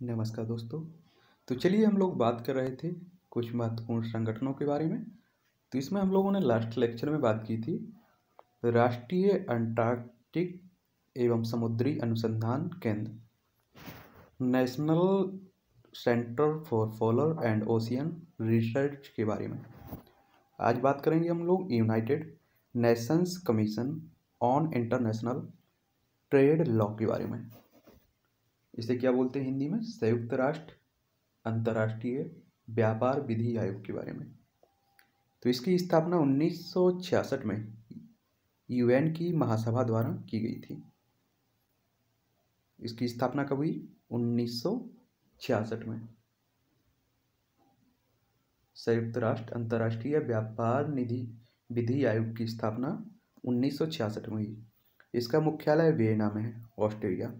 नमस्कार दोस्तों। तो चलिए हम लोग बात कर रहे थे कुछ महत्वपूर्ण संगठनों के बारे में। तो इसमें हम लोगों ने लास्ट लेक्चर में बात की थी, राष्ट्रीय अंटार्कटिक एवं समुद्री अनुसंधान केंद्र National Centre for Polar and Ocean Research के बारे में। आज बात करेंगे हम लोग United Nations Commission on International Trade Law के बारे में। इसे क्या बोलते हैं हिंदी में? संयुक्त राष्ट्र, अंतर्राष्ट्रीय व्यापार विधि आयोग के बारे में। तो इसकी स्थापना 1966 में यूएन की महासभा द्वारा की गई थी। इसकी स्थापना कब हुई? 1966 में। संयुक्त राष्ट्र, अंतर्राष्ट्रीय व्यापार निधि विधि आयोग की स्थापना 1966 में हुई। इसका मुख्यालय वियना में है, ऑस्ट्रेलिया।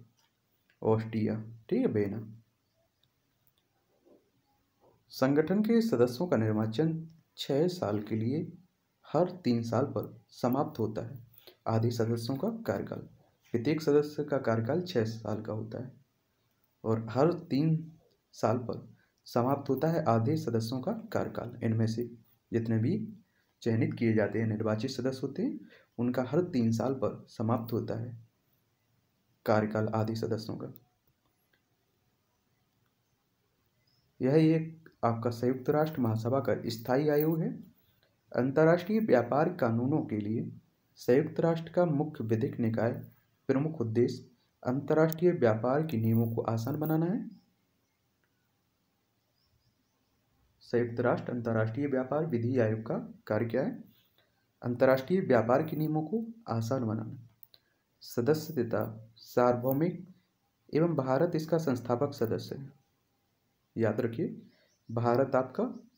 ऑस्ट्रिया। ठीक है बेना संगठन के सदस्यों का निर्वाचन छः साल के लिए हर तीन साल पर समाप्त होता है। आधे सदस्यों का कार्यकाल। प्रत्येक सदस्य का कार्यकाल छः साल का होता है और हर तीन साल पर समाप्त होता है आधे सदस्यों का कार्यकाल। इनमें से जितने भी चयनित किए जाते हैं, निर्वाचित सदस्य होते हैं, उनका हर तीन साल पर समाप्त होता है। कार्यकाल आदि सदस्यों का। यह एक आपका संयुक्त राष्ट्र महासभा का स्थायी आयोग है। अंतर्राष्ट्रीय व्यापार कानूनों के लिए संयुक्त राष्ट्र का मुख्य विधिक निकाय प्रमुख उद्देश्य अंतर्राष्ट्रीय व्यापार के नियमों को आसान बनाना है। संयुक्त राष्ट्र अंतर्राष्ट्रीय व्यापार विधि आयोग का कार्य क्या है? अंतर्राष्ट्रीय व्यापार के नियमों को आसान बनाना। सदस्यता सार्वभौमिक एवं भारत इसका संस्थापक सदस्य है। याद रखिए, भारत आपका,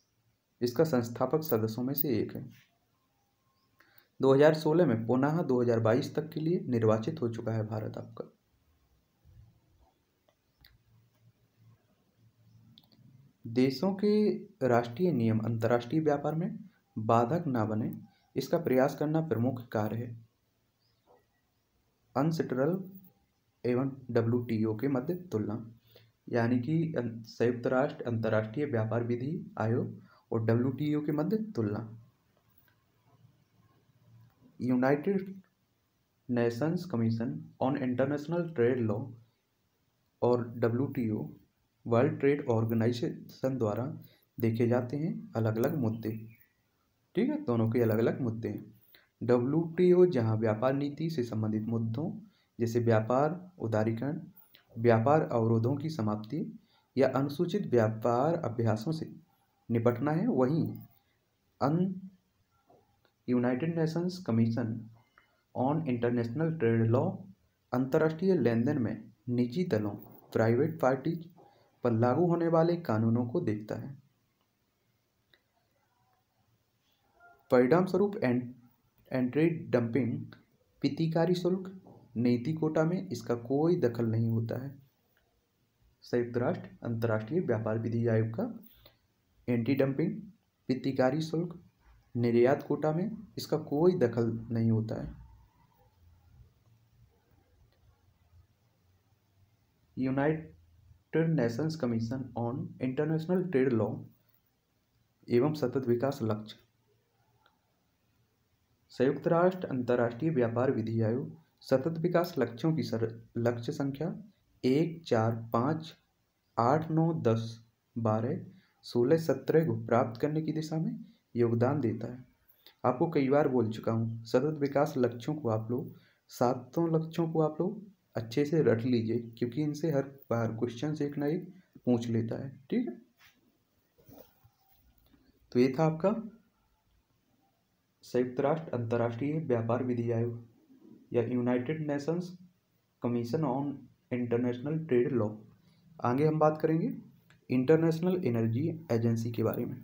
इसका संस्थापक सदस्यों में से एक है। 2016 में पुनः 2022 तक के लिए निर्वाचित हो चुका है भारत आपका। देशों के राष्ट्रीय नियम, अंतर्राष्ट्रीय व्यापार में बाधक ना बने, इसका प्रयास करना प्रमुख कार्य है। अनसेटरल एवं डब्ल्यू के मध्य तुलना, यानी कि संयुक्त राष्ट्र, अंतर्राष्ट्रीय व्यापार विधि आयोग और डब्ल्यू के मध्य तुलना। United Nations Commission on International Trade Law और डब्ल्यू वर्ल्ड ट्रेड ऑर्गेनाइजेशन द्वारा देखे जाते हैं अलग अलग मुद्दे। ठीक है, दोनों के अलग अलग मुद्दे हैं। डब्ल्यू जहाँ व्यापार नीति से संबंधित मुद्दों, जैसे व्यापार, उदारीकरण, व्यापार अवरोधों की समाप्ति या अनुसूचित व्यापार अभ्यासों से निपटना है, वहीं अन United Nations Commission on International Trade Law, अंतर्राष्ट्रीय लेन देन में निजी दलों, प्राइवेट पार्टीज़ पर लागू होने वाले कानूनों को देखता है। परिणाम स्वरूप एंट्री डंपिंग पितिकारी शुल्क नीति कोटा में इसका कोई दखल नहीं होता है। संयुक्त राष्ट्र, अंतर्राष्ट्रीय व्यापार विधि आयोग का एंटी डंपिंग पितिकारी शुल्क, निर्यात कोटा में इसका कोई दखल नहीं होता है। United Nations Commission on International Trade Law एवं सतत विकास लक्ष्य। संयुक्त राष्ट्र, अंतर्राष्ट्रीय व्यापार विधि आयोग, सतत विकास लक्ष्यों की सर, लक्ष्य संख्या एक, चार, पाँच, आठ, नौ, दस, बारह, सोलह, सत्रह को प्राप्त करने की दिशा में योगदान देता है। आपको कई बार बोल चुका हूँ, सतत विकास लक्ष्यों को आप लोग, सातों लक्ष्यों को आप लोग अच्छे से रट लीजिए, क्योंकि इनसे हर बार क्वेश्चन एक ना एक पूछ लेता है, ठीक है? तो ये था आपका संयुक्त राष्ट्र अंतर्राष्ट्रीय व्यापार विधि आयोग या United Nations Commission on International Trade Law आगे हम बात करेंगे इंटरनेशनल एनर्जी एजेंसी के बारे में।